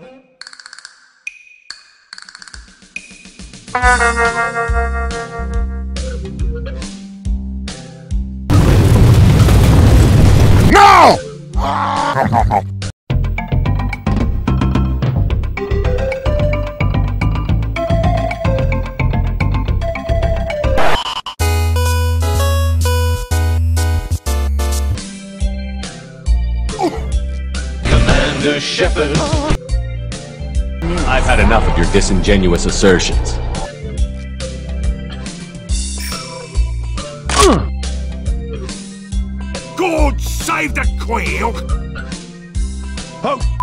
No! Commander Shepard. I've had enough of your disingenuous assertions. God save the quail! Oh,